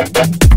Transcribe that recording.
Música